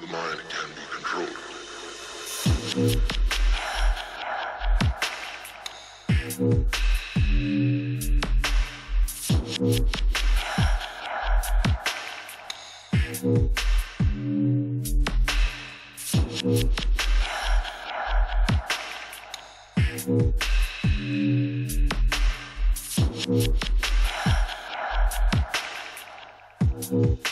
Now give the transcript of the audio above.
The mind can be controlled. Mm-hmm.